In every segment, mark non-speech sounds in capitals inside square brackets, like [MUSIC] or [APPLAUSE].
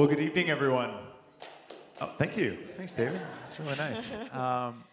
Well, good evening, everyone. Oh, thank you. Thanks, David. It's really nice. [LAUGHS] Um,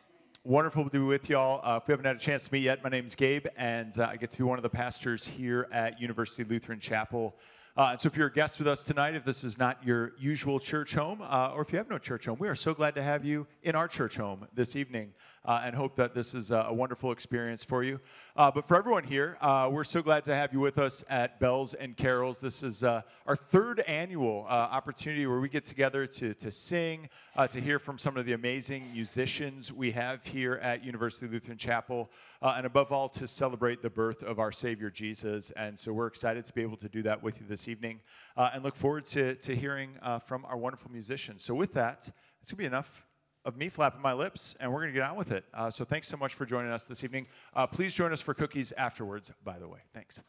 wonderful to be with y'all. Uh, if we haven't had a chance to meet yet, my name is Gabe, and uh, I get to be one of the pastors here at University Lutheran Chapel. Uh, so, if you're a guest with us tonight, if this is not your usual church home, uh, or if you have no church home, we are so glad to have you in our church home this evening uh, and hope that this is a wonderful experience for you. Uh, but for everyone here, uh, we're so glad to have you with us at Bells and Carols. This is uh, our third annual opportunity where we get together to, to sing, to hear from some of the amazing musicians we have here at University Lutheran Chapel, and above all, to celebrate the birth of our Savior Jesus. And so we're excited to be able to do that with you this evening and look forward to, to hearing from our wonderful musicians. So, with that, it's going to be enough of me flapping my lips, and we're going to get on with it. Uh, so thanks so much for joining us this evening. Uh, please join us for cookies afterwards, by the way. Thanks.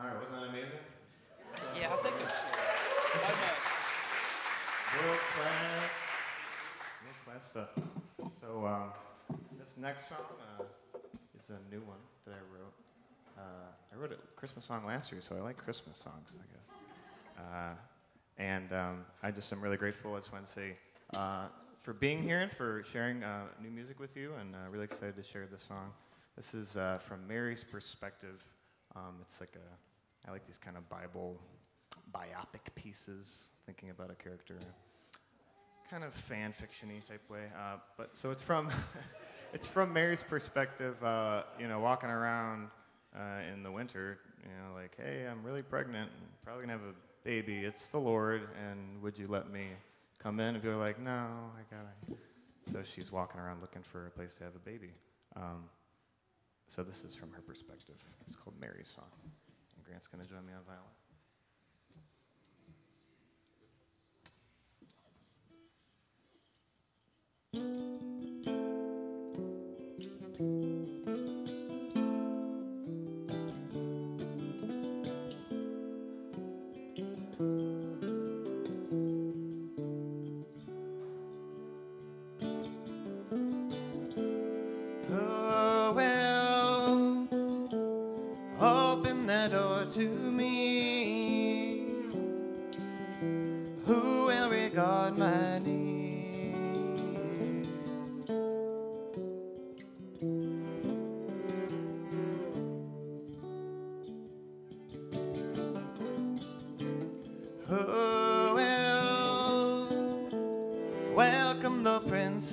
All right, wasn't that amazing? Yeah, I'll take it. World class, world class stuff. So um, this next song uh, is a new one that I wrote. Uh, I wrote a Christmas song last year, so I like Christmas songs, I guess. Uh, and um, I just am really grateful. I just want to say uh, for being here and for sharing uh, new music with you, and uh, really excited to share this song. This is uh, from Mary's perspective. Um, it's like a, I like these kind of Bible biopic pieces, thinking about a character, kind of fan fictiony type way. Uh, but so it's from, [LAUGHS] it's from Mary's perspective. Uh, you know, walking around uh, in the winter, you know, like, hey, I'm really pregnant, and probably gonna have a baby. It's the Lord, and would you let me come in? And people are like, no, I gotta. So she's walking around looking for a place to have a baby. Um, so this is from her perspective. It's called Mary's Song. Grant's gonna join me on violin.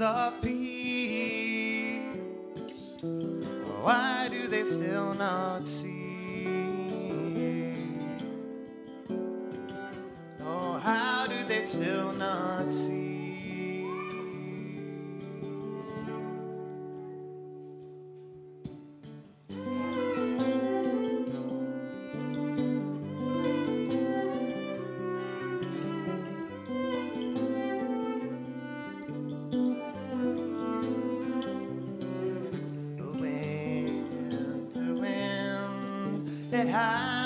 Of Peace. Wind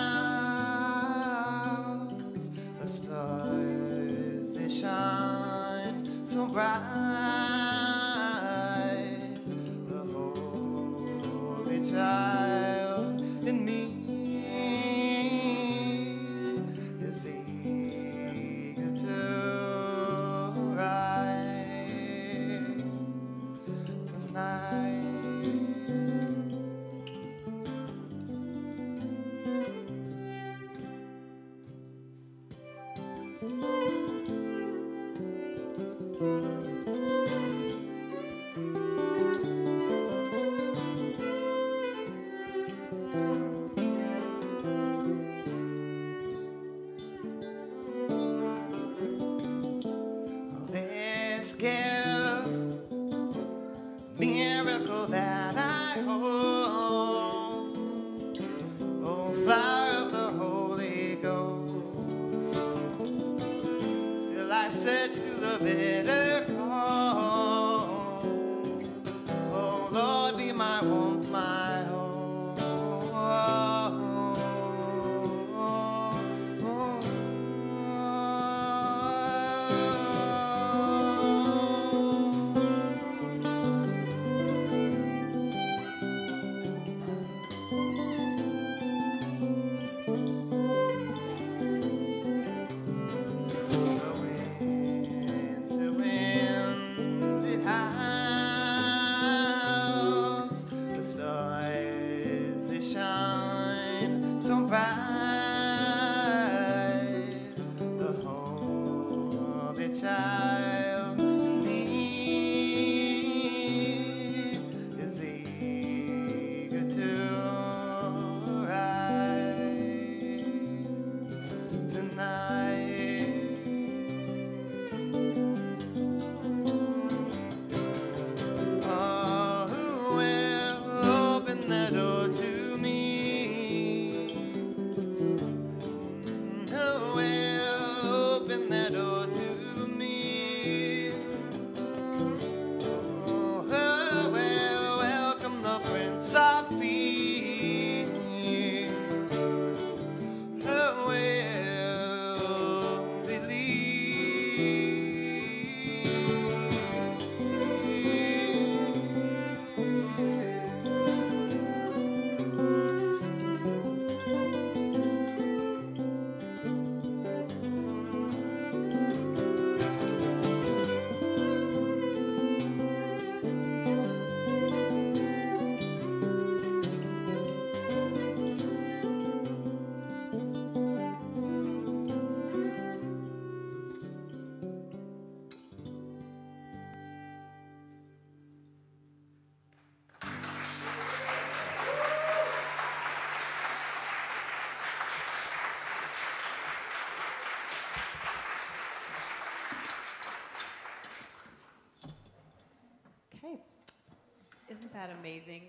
that amazing?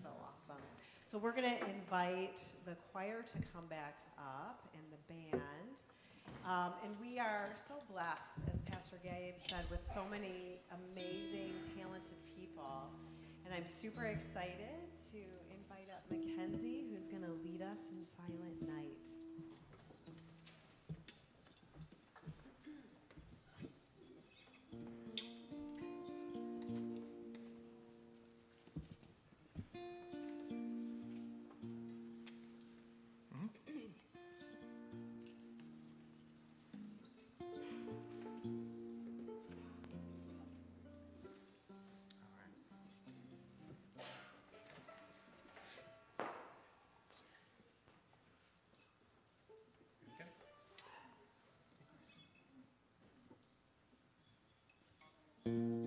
So awesome. So we're going to invite the choir to come back up and the band. Um, and we are so blessed, as Pastor Gabe said, with so many amazing, talented people. And I'm super excited to invite up Mackenzie, who's going to lead us in Silent Let's try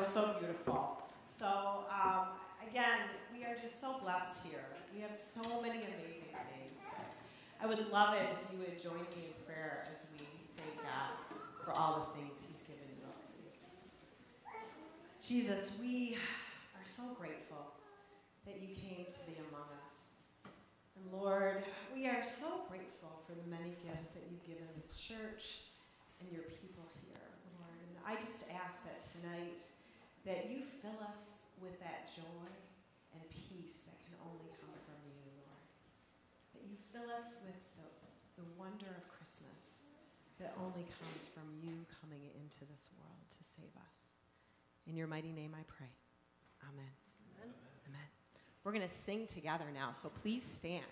was so beautiful. So, um, again, we are just so blessed here. We have so many amazing things. I would love it if you would join me in prayer as we thank God for all the things He's given us. Jesus, we are so grateful that you came to be among us. And Lord, we are so grateful for the many gifts that you've given this church and your people here, Lord. I just ask that tonight that you fill us with that joy and peace that can only come from you, Lord. That you fill us with the, the wonder of Christmas that only comes from you coming into this world to save us. In your mighty name I pray. Amen. Amen. We're going to sing together now, so please stand.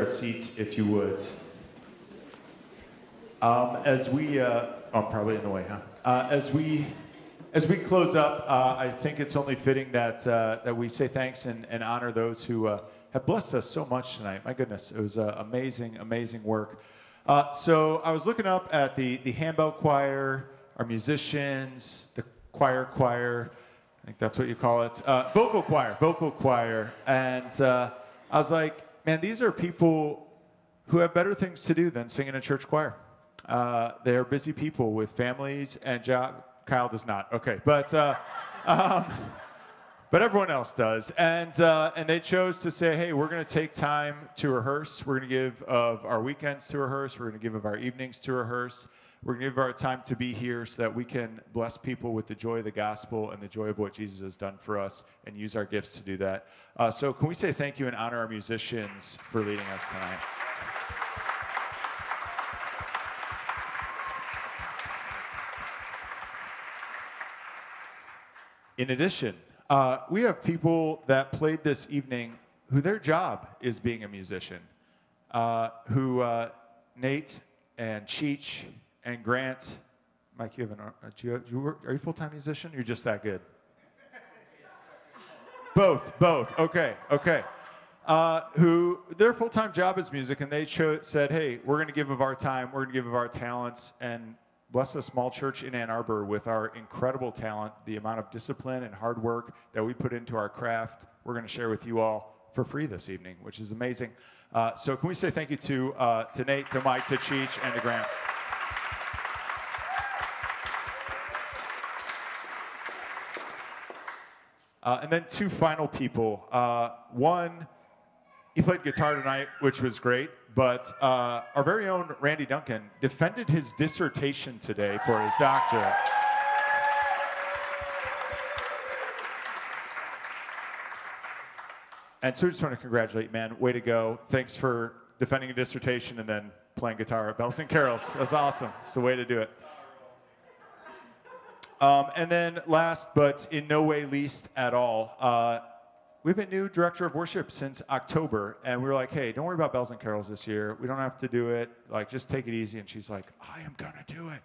A seat if you would. Um, as we, uh, oh, I'm probably in the way, huh? Uh, as we, as we close up, uh, I think it's only fitting that uh, that we say thanks and, and honor those who uh, have blessed us so much tonight. My goodness, it was uh, amazing, amazing work. So I was looking up at the the handbell choir, our musicians, the choir choir. I think that's what you call it. Vocal choir, vocal choir, and I was like, man, these are people who have better things to do than sing in a church choir. Uh, they are busy people with families and job. Kyle does not. Okay, but uh, [LAUGHS] um, but everyone else does, and uh, and they chose to say, hey, we're going to take time to rehearse. We're going to give of our weekends to rehearse. We're going to give of our evenings to rehearse. We're going to give our time to be here so that we can bless people with the joy of the gospel and the joy of what Jesus has done for us, and use our gifts to do that. Uh, so, can we say thank you and honor our musicians for leading us tonight? In addition, uh, we have people that played this evening who their job is being a musician. Uh, who uh, Nate and Cheech and Grant, Mike, you have an, uh, you, are you full-time musician? You're just that good. [LAUGHS] both, both. Okay, okay. Uh, who their full-time job is music, and they said, "Hey, we're going to give of our time, we're going to give of our talents, and bless a small church in Ann Arbor with our incredible talent, the amount of discipline and hard work that we put into our craft. We're going to share with you all for free this evening, which is amazing. Uh, so, can we say thank you to uh, to Nate, to Mike, to Cheech, and to Grant? Uh, and then two final people. Uh, one, he played guitar tonight, which was great, but uh, our very own Randy Duncan defended his dissertation today for his doctorate. And so we just want to congratulate, man. Way to go. Thanks for defending a dissertation and then playing guitar at Bells and Carols. That's awesome. It's the way to do it. Um, and then last, but in no way least at all, uh, we have a new director of worship since October, and we were like, "Hey, don't worry about bells and carols this year. We don't have to do it. Like, just take it easy." And she's like, "I am gonna do it,"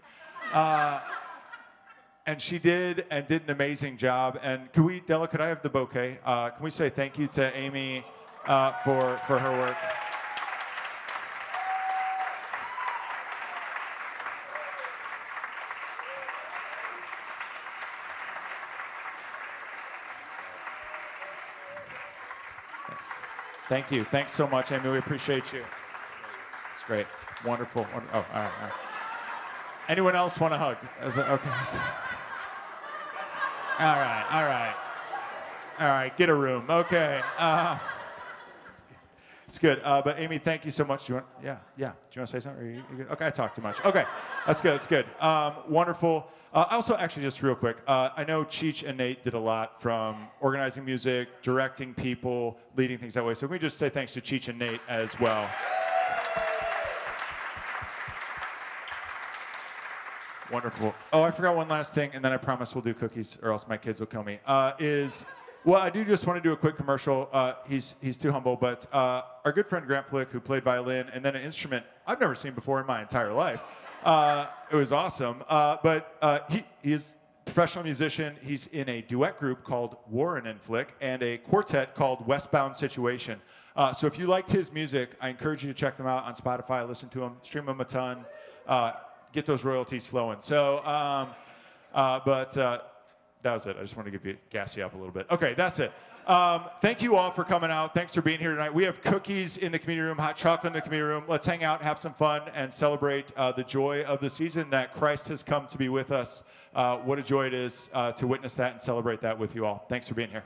uh, and she did, and did an amazing job. And can we, Della? Could I have the bouquet? Uh, can we say thank you to Amy uh, for for her work? Thank you. Thanks so much, Amy. We appreciate you. It's great. Wonderful. Wonder- oh, all right, all right. Anyone else want a hug? It- okay. All right, all right. All right, get a room. Okay. Uh, it's good. Uh, but Amy, thank you so much. Do you want? Yeah, yeah. Do you want to say something? You, you? Okay, I talk too much. Okay, that's good. That's good. Um, wonderful. Uh, also, actually, just real quick, uh, I know Cheech and Nate did a lot from organizing music, directing people, leading things that way. So can we just say thanks to Cheech and Nate as well? Wonderful. Oh, I forgot one last thing, and then I promise we'll do cookies, or else my kids will kill me. Uh, is well, I do just want to do a quick commercial. Uh, he's he's too humble, but uh, our good friend Grant Flick, who played violin and then an instrument I've never seen before in my entire life. Uh, it was awesome. Uh, but uh, he he is a professional musician. He's in a duet group called Warren and Flick, and a quartet called Westbound Situation. Uh, so if you liked his music, I encourage you to check them out on Spotify. Listen to them, stream them a ton. Get those royalties flowing. So, um, but that was it. I just want to give you gas you up a little bit. Okay, that's it. Um, thank you all for coming out. Thanks for being here tonight. We have cookies in the community room, hot chocolate in the community room. Let's hang out, have some fun, and celebrate uh, the joy of the season that Christ has come to be with us. Uh, what a joy it is uh, to witness that and celebrate that with you all. Thanks for being here.